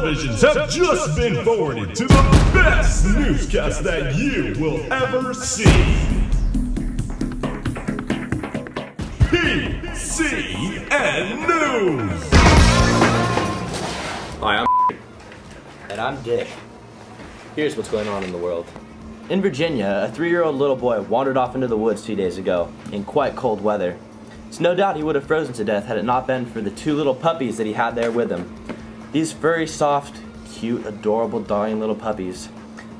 televisions have just been forwarded to the best newscast that you will ever see. PCN News! Hi, I'm And I'm Dick. Here's what's going on in the world. In Virginia, a three-year-old little boy wandered off into the woods two days ago, in quite cold weather. It's no doubt he would have frozen to death had it not been for the two little puppies that he had there with him. These furry, soft, cute, adorable, darling little puppies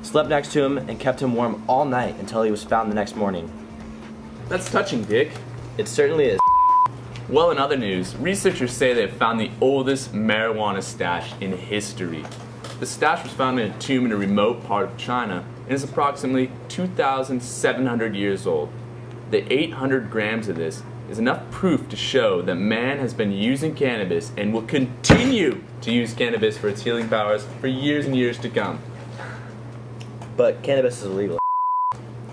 slept next to him and kept him warm all night until he was found the next morning. That's touching, Dick. It certainly is. Well, in other news, researchers say they have found the oldest marijuana stash in history. The stash was found in a tomb in a remote part of China and is approximately 2,700 years old. The 800 grams of this is enough proof to show that man has been using cannabis and will continue to use cannabis for its healing powers for years and years to come. But cannabis is illegal.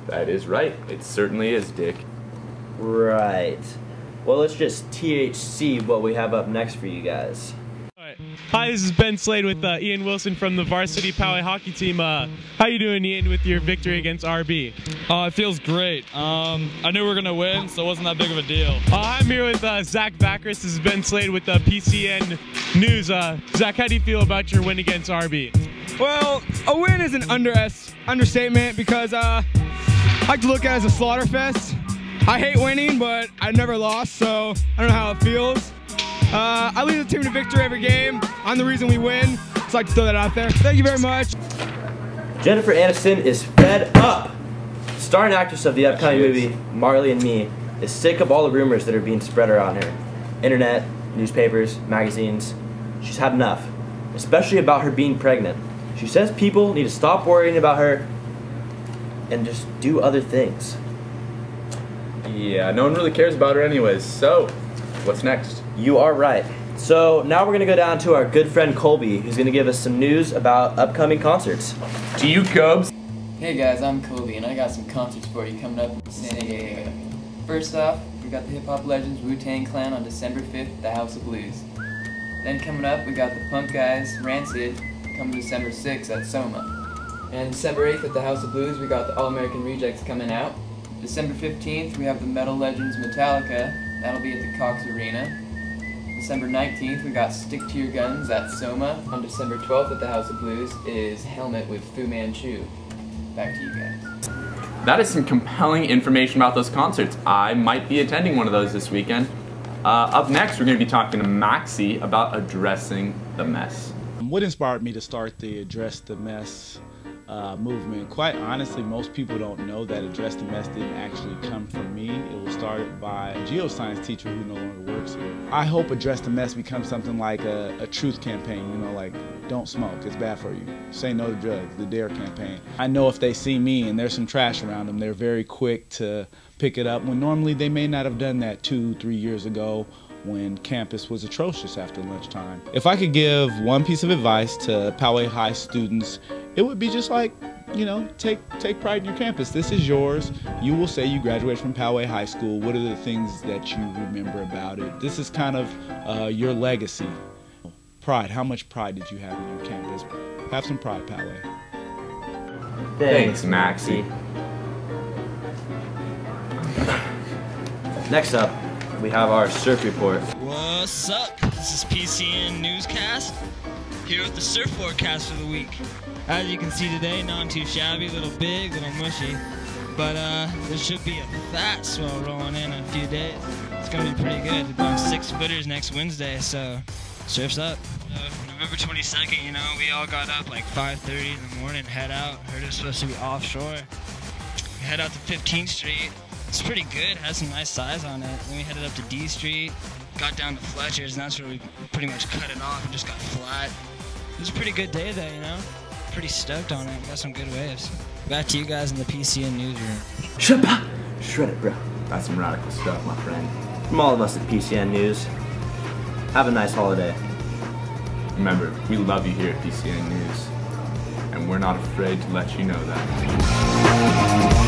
That is right. It certainly is, Dick. Right. Well, let's just THC what we have up next for you guys. Hi, this is Ben Slade with uh, Ian Wilson from the varsity Poway hockey team. Uh, how you doing, Ian, with your victory against RB? Uh, it feels great. Um, I knew we were gonna win, so it wasn't that big of a deal. Uh, I'm here with uh, Zach Backrus. This is Ben Slade with uh, PCN News. Uh, Zach, how do you feel about your win against RB? Well, a win is an under understatement because uh, I like to look at it as a slaughter fest. I hate winning, but I never lost, so I don't know how it feels. Uh, I lead the team to victory every game. I'm the reason we win. Just like to throw that out there. Thank you very much. Jennifer Aniston is fed up. Star and actress of the upcoming movie Marley and Me is sick of all the rumors that are being spread around her. Internet, newspapers, magazines. She's had enough, especially about her being pregnant. She says people need to stop worrying about her and just do other things. Yeah, no one really cares about her anyways, so what's next? You are right. So now we're gonna go down to our good friend Colby, who's gonna give us some news about upcoming concerts. To you, Cubs. Hey guys, I'm Colby, and I got some concerts for you coming up in San Diego. First off, we got the hip hop legends Wu Tang Clan on December 5th at the House of Blues. Then coming up, we got the punk guys Rancid coming December 6th at Soma. And December 8th at the House of Blues, we got the All American Rejects coming out. December 15th, we have the metal legends Metallica. That'll be at the Cox Arena. December 19th, we got Stick to Your Guns at Soma. On December 12th at the House of Blues is Helmet with Fu Manchu. Back to you guys. That is some compelling information about those concerts. I might be attending one of those this weekend. Uh, up next, we're going to be talking to Maxi about addressing the mess. What inspired me to start the Address the Mess uh, movement? Quite honestly, most people don't know that Address the Mess didn't actually come from me. It was started by a geoscience teacher who no longer works here. I hope Address the Mess becomes something like a, a truth campaign, you know, like don't smoke, it's bad for you. Say no to drugs, the DARE campaign. I know if they see me and there's some trash around them, they're very quick to pick it up when normally they may not have done that two, three years ago when campus was atrocious after lunchtime. If I could give one piece of advice to Poway High students, it would be just like, you know, take take pride in your campus. This is yours. You will say you graduated from Poway High School. What are the things that you remember about it? This is kind of uh, your legacy. Pride. How much pride did you have in your campus? Have some pride, Poway. Thanks, Maxie. Next up, we have our surf report. What's up? This is PCN Newscast here with the surf forecast for the week. As you can see today, not too shabby, a little big, a little mushy, but uh, there should be a fat swell rolling in in a few days. It's gonna be pretty good. About six footers next Wednesday, so surf's up. Uh, November 22nd, you know, we all got up like 5:30 in the morning, head out. Heard it was supposed to be offshore. We head out to 15th Street. It's pretty good. Has some nice size on it. Then we headed up to D Street, got down to Fletcher's, and that's where we pretty much cut it off and just got flat. It was a pretty good day though, you know. Pretty stoked on it. Got some good waves. Back to you guys in the PCN newsroom. Shut up! Shred it, bro. That's some radical stuff, my friend. From all of us at PCN News, have a nice holiday. Remember, we love you here at PCN News, and we're not afraid to let you know that.